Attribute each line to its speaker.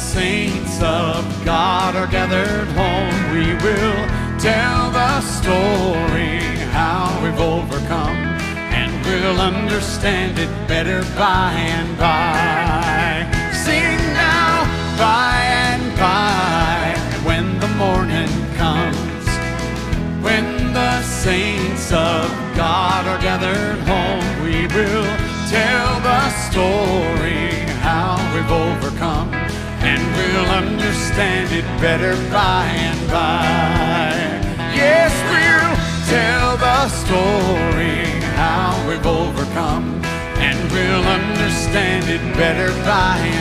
Speaker 1: saints of God are gathered home, we will tell the story how we've overcome, and we'll understand it better by and by. Sing now, by and by, when the morning comes, when the saints of God are gathered home, we will tell the story understand it better by and by. Yes, we'll tell the story how we've overcome, and we'll understand it better by and.